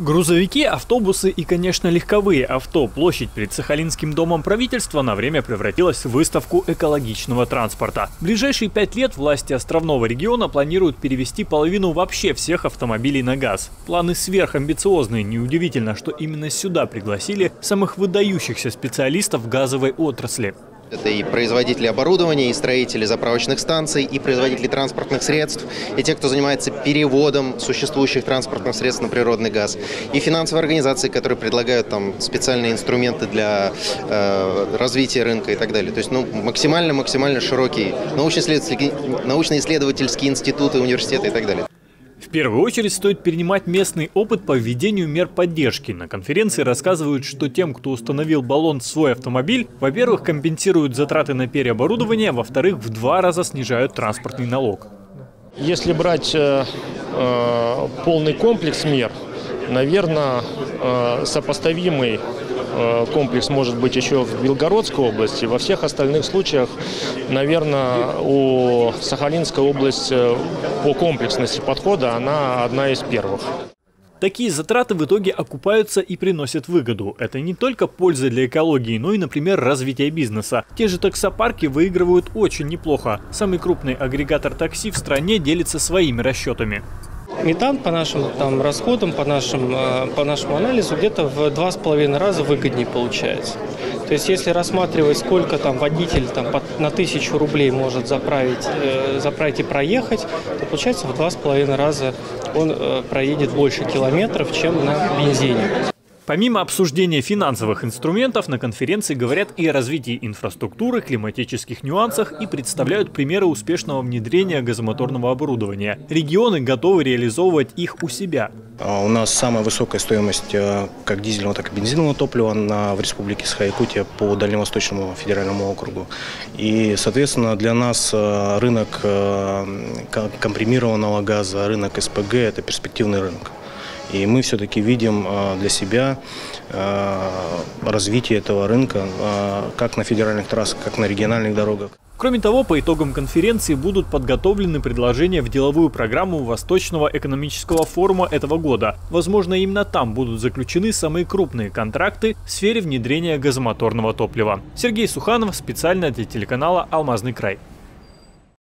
Грузовики, автобусы и, конечно, легковые авто. Площадь перед Сахалинским домом правительства на время превратилась в выставку экологичного транспорта. В ближайшие пять лет власти островного региона планируют перевести половину вообще всех автомобилей на газ. Планы сверхамбициозные. Неудивительно, что именно сюда пригласили самых выдающихся специалистов газовой отрасли. Это и производители оборудования, и строители заправочных станций, и производители транспортных средств, и те, кто занимается переводом существующих транспортных средств на природный газ, и финансовые организации, которые предлагают там специальные инструменты для э, развития рынка и так далее. То есть ну, максимально-максимально широкий научно-исследовательские институты, университеты и так далее. В первую очередь стоит перенимать местный опыт по введению мер поддержки. На конференции рассказывают, что тем, кто установил баллон в свой автомобиль, во-первых, компенсируют затраты на переоборудование, во-вторых, в два раза снижают транспортный налог. Если брать э, э, полный комплекс мер, наверное, э, сопоставимый Э, комплекс может быть еще в Белгородской области. Во всех остальных случаях, наверное, у Сахалинской области э, по комплексности подхода она одна из первых. Такие затраты в итоге окупаются и приносят выгоду. Это не только польза для экологии, но и, например, развитие бизнеса. Те же таксопарки выигрывают очень неплохо. Самый крупный агрегатор такси в стране делится своими расчетами метан по нашим там, расходам, по, нашим, э, по нашему анализу где-то в два с половиной раза выгоднее получается. То есть если рассматривать, сколько там водитель там, на тысячу рублей может заправить, э, заправить и проехать, то получается в два с половиной раза он э, проедет больше километров, чем на бензине. Помимо обсуждения финансовых инструментов, на конференции говорят и о развитии инфраструктуры, климатических нюансах и представляют примеры успешного внедрения газомоторного оборудования. Регионы готовы реализовывать их у себя. А у нас самая высокая стоимость э, как дизельного, так и бензинового топлива на, в республике Саха-Якутия по Дальневосточному федеральному округу. И, соответственно, для нас э, рынок компримированного газа, рынок СПГ – это перспективный рынок. И мы все-таки видим а, для себя а, развитие этого рынка а, как на федеральных трассах, как на региональных дорогах. Кроме того, по итогам конференции будут подготовлены предложения в деловую программу Восточного экономического форума этого года. Возможно, именно там будут заключены самые крупные контракты в сфере внедрения газомоторного топлива. Сергей Суханов специально для телеканала «Алмазный край».